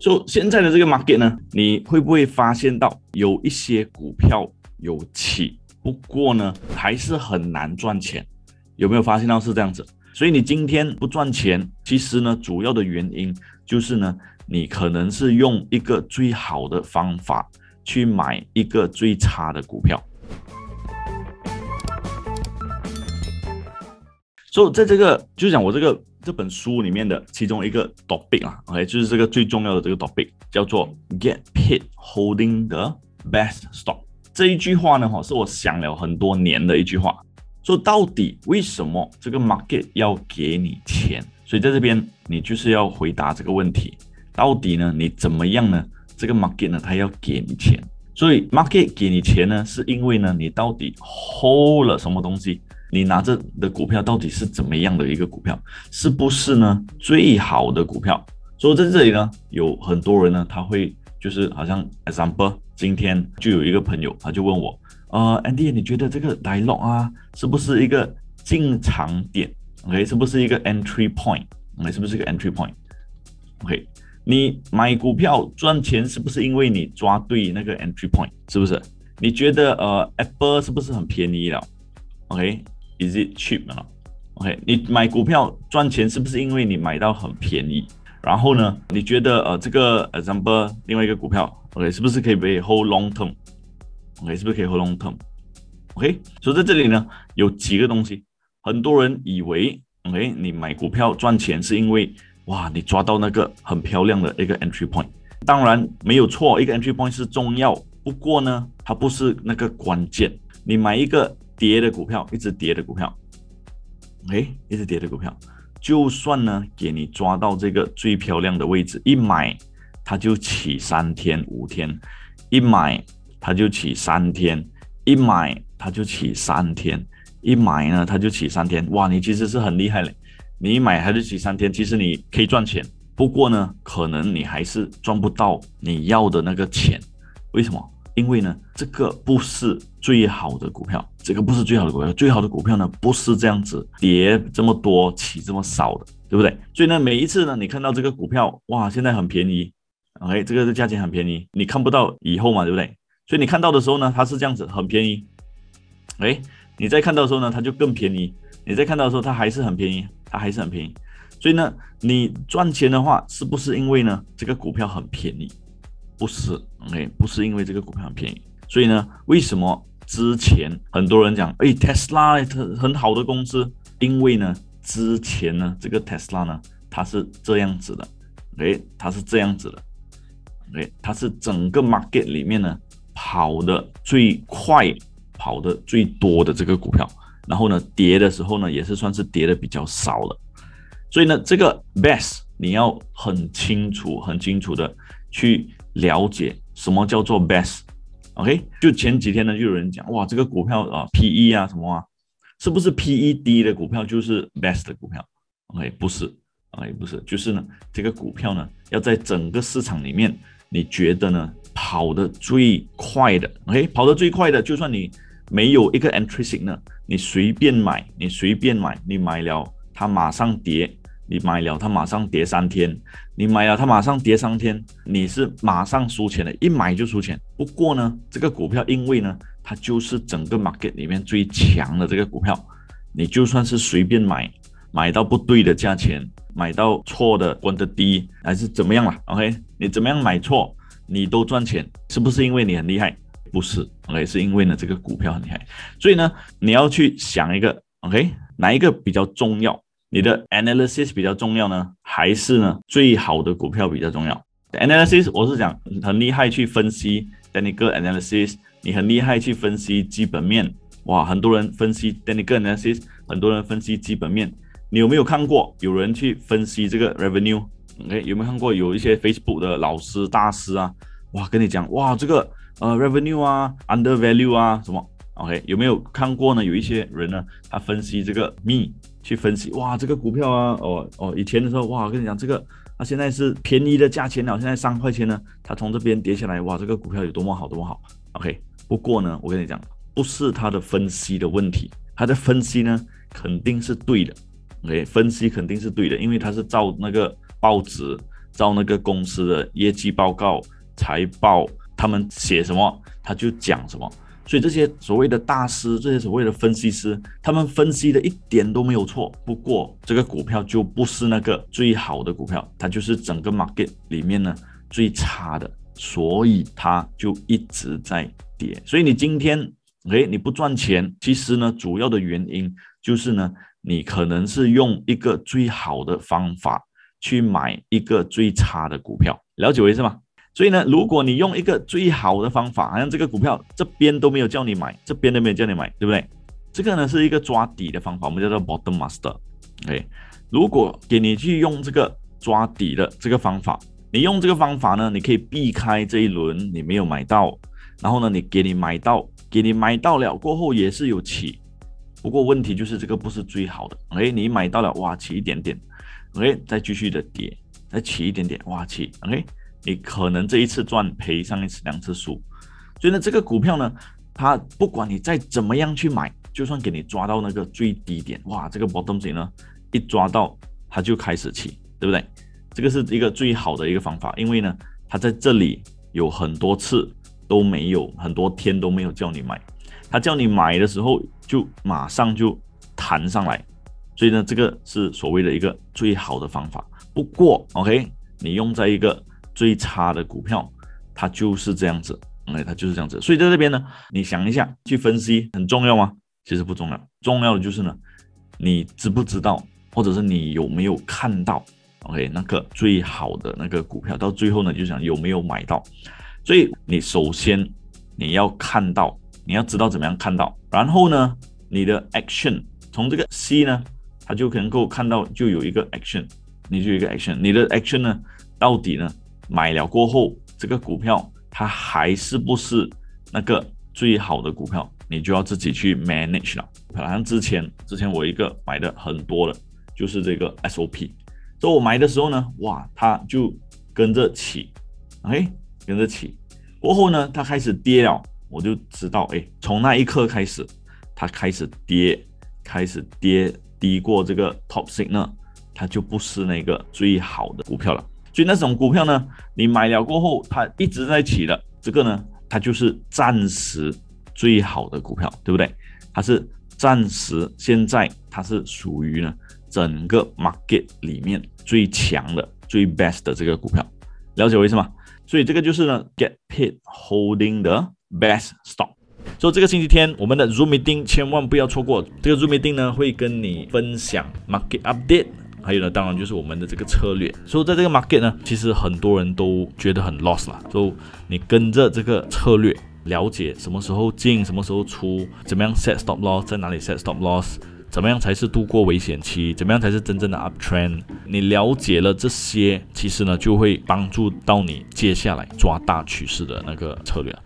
就现在的这个 market 呢，你会不会发现到有一些股票有起，不过呢还是很难赚钱？有没有发现到是这样子？所以你今天不赚钱，其实呢主要的原因就是呢，你可能是用一个最好的方法去买一个最差的股票。所以在这个就是讲我这个。这本书里面的其中一个 topic 啊，OK，就是这个最重要的这个 topic，叫做 Get paid holding the best stock。这一句话呢，哈，是我想了很多年的一句话。说到底，为什么这个 market 要给你钱？所以在这边，你就是要回答这个问题：到底呢，你怎么样呢？这个 market 呢，它要给你钱。所以 market 给你钱呢，是因为呢，你到底 hold 了什么东西？你拿着的股票到底是怎么样的一个股票？是不是呢最好的股票？所以在这里呢，有很多人呢，他会就是好像 example，今天就有一个朋友，他就问我，呃，Andy，你觉得这个 dialog 啊，是不是一个进场点？OK，是不是一个 entry point？OK，是不是一个 entry point？OK，你买股票赚钱是不是因为你抓对那个 entry point？是不是？你觉得呃，Apple 是不是很便宜了 Is it cheap 啊？OK，你买股票赚钱是不是因为你买到很便宜？然后呢，你觉得呃这个 example 另外一个股票 OK 是不是可以被 hold long term？OK 是不是可以 hold long term？OK，所以在这里呢有几个东西，很多人以为 OK 你买股票赚钱是因为哇你抓到那个很漂亮的一个 entry point，当然没有错，一个 entry point 是重要，不过呢它不是那个关键，你买一个。跌的股票，一直跌的股票。哎一直跌的股票，就算呢给你抓到这个最漂亮的位置，一买它就起三天五天，一买它就起三天，一买它就起三天，一买呢它就起三天，哇，你其实是很厉害嘞，你一买它就起三天，其实你可以赚钱，不过呢，可能你还是赚不到你要的那个钱，为什么？因为呢，这个不是最好的股票，这个不是最好的股票，最好的股票呢不是这样子跌这么多起这么少的，对不对？所以呢，每一次呢，你看到这个股票，哇，现在很便宜，OK，这个价钱很便宜，你看不到以后嘛，对不对？所以你看到的时候呢，它是这样子很便宜，哎，你再看到的时候呢，它就更便宜，你再看到的时候它还是很便宜，它还是很便宜，所以呢，你赚钱的话，是不是因为呢这个股票很便宜？不是，OK，不是因为这个股票很便宜，所以呢，为什么之前很多人讲，哎，Tesla 很很好的公司，因为呢，之前呢，这个 Tesla 呢，它是这样子的哎它是这样子的哎它是整个 market 里面呢跑的最快、跑的最多的这个股票，然后呢，跌的时候呢，也是算是跌的比较少了，所以呢，这个 best 你要很清楚、很清楚的去。了解什么叫做 best OK，就前几天呢，就有人讲，哇，这个股票啊，PE 啊，什么啊，是不是 PE 低的股票就是 best 的股票？OK？不是，OK？不是，就是呢，这个股票呢，要在整个市场里面，你觉得呢，跑得最快的，OK？跑得最快的，就算你没有一个 entry signal，你随便买，你随便买，你买了它马上跌。你买了，它马上跌三天；你买了，它马上跌三天，你是马上输钱的，一买就输钱。不过呢，这个股票因为呢，它就是整个 market 里面最强的这个股票，你就算是随便买，买到不对的价钱，买到错的关的低，还是怎么样了？OK，你怎么样买错，你都赚钱，是不是因为你很厉害？不是，OK，是因为呢这个股票很厉害。所以呢，你要去想一个，OK，哪一个比较重要？你的 analysis 比较重要呢，还是呢最好的股票比较重要？analysis 我是讲很厉害去分析 technical analysis，你很厉害去分析基本面，哇，很多人分析 technical analysis，很多人分析基本面，你有没有看过有人去分析这个 revenue？OK，有没有看过有一些 Facebook 的老师大师啊？哇，跟你讲，哇，这个呃 revenue 啊，under value 啊，什么？OK，有没有看过呢？有一些人呢，他分析这个 me。去分析哇，这个股票啊，哦哦，以前的时候哇，我跟你讲这个，它现在是便宜的价钱了，现在三块钱呢，它从这边跌下来，哇，这个股票有多么好，多么好。OK，不过呢，我跟你讲，不是他的分析的问题，他的分析呢肯定是对的。OK，分析肯定是对的，因为他是照那个报纸照那个公司的业绩报告、财报，他们写什么他就讲什么。所以这些所谓的大师，这些所谓的分析师，他们分析的一点都没有错。不过这个股票就不是那个最好的股票，它就是整个 market 里面呢最差的，所以它就一直在跌。所以你今天诶你不赚钱，其实呢主要的原因就是呢你可能是用一个最好的方法去买一个最差的股票，了解我意思吗？所以呢，如果你用一个最好的方法，好像这个股票这边都没有叫你买，这边都没有叫你买，对不对？这个呢是一个抓底的方法，我们叫做 bottom master。OK，如果给你去用这个抓底的这个方法，你用这个方法呢，你可以避开这一轮你没有买到，然后呢，你给你买到，给你买到了过后也是有起，不过问题就是这个不是最好的。OK，你买到了，哇，起一点点，OK，再继续的跌，再起一点点，哇，起，OK。你可能这一次赚赔上一次两次输，所以呢，这个股票呢，它不管你再怎么样去买，就算给你抓到那个最低点，哇，这个 bottom 值呢，一抓到它就开始起，对不对？这个是一个最好的一个方法，因为呢，它在这里有很多次都没有，很多天都没有叫你买，它叫你买的时候就马上就弹上来，所以呢，这个是所谓的一个最好的方法。不过，OK，你用在一个。最差的股票，它就是这样子，哎，它就是这样子。所以在这边呢，你想一下，去分析很重要吗？其实不重要，重要的就是呢，你知不知道，或者是你有没有看到，OK，那个最好的那个股票，到最后呢，就想有没有买到。所以你首先你要看到，你要知道怎么样看到，然后呢，你的 action 从这个 C 呢，它就能够看到就有一个 action，你就有一个 action，你的 action 呢，到底呢？买了过后，这个股票它还是不是那个最好的股票，你就要自己去 manage 了。好像之前之前我一个买的很多的，就是这个 SOP。所以我买的时候呢，哇，它就跟着起，哎，跟着起。过后呢，它开始跌了，我就知道，哎，从那一刻开始，它开始跌，开始跌低过这个 top signal，它就不是那个最好的股票了。所以那种股票呢，你买了过后，它一直在起的，这个呢，它就是暂时最好的股票，对不对？它是暂时，现在它是属于呢整个 market 里面最强的、最 best 的这个股票，了解我意思吗？所以这个就是呢 get paid holding the best stock。所以这个星期天我们的 Zoom meeting 千万不要错过，这个 Zoom meeting 呢会跟你分享 market update。还有呢，当然就是我们的这个策略。所以在这个 market 呢，其实很多人都觉得很 lost 了。就你跟着这个策略，了解什么时候进，什么时候出，怎么样 set stop loss，在哪里 set stop loss，怎么样才是度过危险期，怎么样才是真正的 uptrend。你了解了这些，其实呢，就会帮助到你接下来抓大趋势的那个策略。